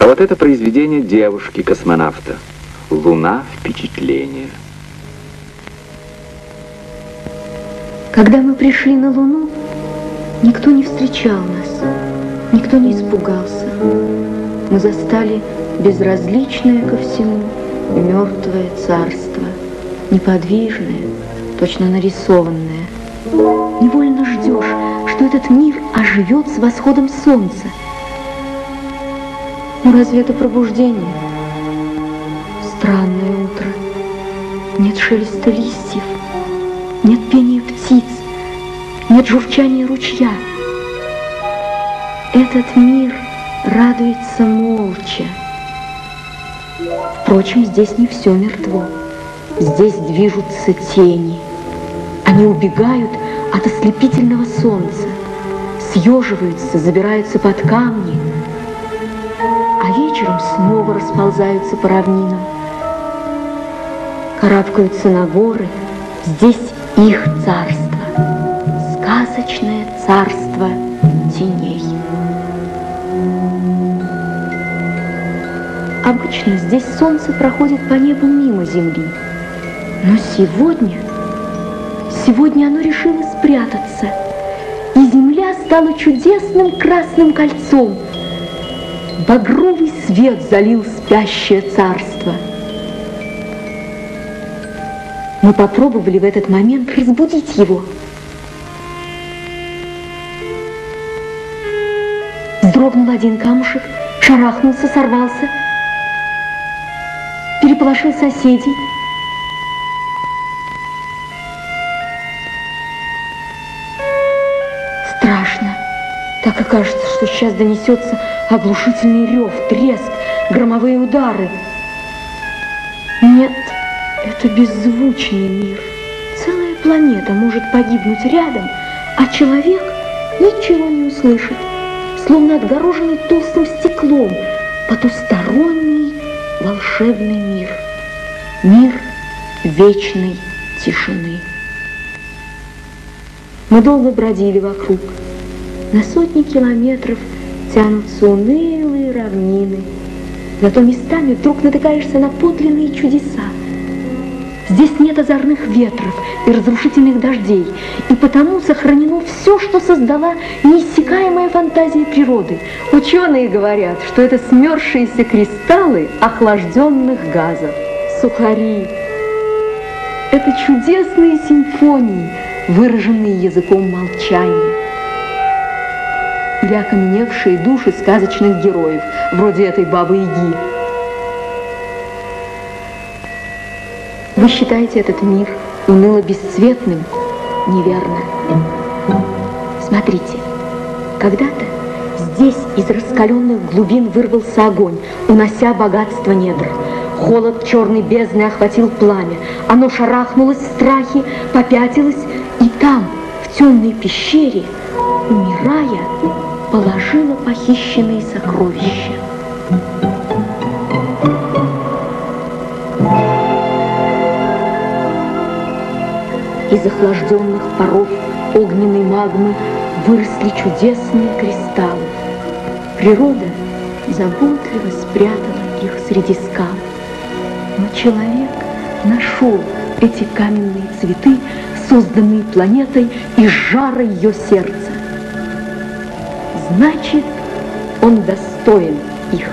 А вот это произведение девушки-космонавта. Луна впечатления. Когда мы пришли на Луну, никто не встречал нас, никто не испугался. Мы застали безразличное ко всему мертвое царство, неподвижное, точно нарисованное. Невольно ждешь, что этот мир оживет с восходом солнца. Но разве это пробуждение? Странное утро. Нет шелеста листьев, нет пения птиц, нет журчания ручья. Этот мир радуется молча. Впрочем, здесь не все мертво. Здесь движутся тени. Они убегают от ослепительного солнца, съеживаются, забираются под камни, вечером снова расползаются по равнинам, карабкаются на горы. Здесь их царство, сказочное царство теней. Обычно здесь солнце проходит по небу мимо земли, но сегодня, сегодня оно решило спрятаться, и земля стала чудесным красным кольцом. Багровый свет залил спящее царство. Мы попробовали в этот момент разбудить его. Вздрогнул один камушек, шарахнулся, сорвался, переполошил соседей. Так и кажется, что сейчас донесется оглушительный рев, треск, громовые удары. Нет, это беззвучный мир. Целая планета может погибнуть рядом, а человек ничего не услышит, словно отгороженный толстым стеклом, потусторонний волшебный мир. Мир вечной тишины. Мы долго бродили вокруг. На сотни километров тянутся унылые равнины. Зато местами вдруг натыкаешься на подлинные чудеса. Здесь нет озорных ветров и разрушительных дождей, и потому сохранено все, что создала неиссякаемая фантазия природы. Ученые говорят, что это смерзшиеся кристаллы охлажденных газов, сухари. Это чудесные симфонии, выраженные языком молчания. Или окаменевшие души сказочных героев, вроде этой бабы-яги. Вы считаете этот мир уныло бесцветным? Неверно. Смотрите, когда-то здесь из раскаленных глубин вырвался огонь, унося богатство недр. Холод черной бездны охватил пламя. Оно шарахнулось в страхе, попятилось, и там, в темной пещере, умирая, положило похищенные сокровища. Из охлажденных паров огненной магмы выросли чудесные кристаллы. Природа заботливо спрятала их среди скал. Но человек нашел эти каменные цветы, созданные планетой из жара ее сердца. Значит, он достоин их.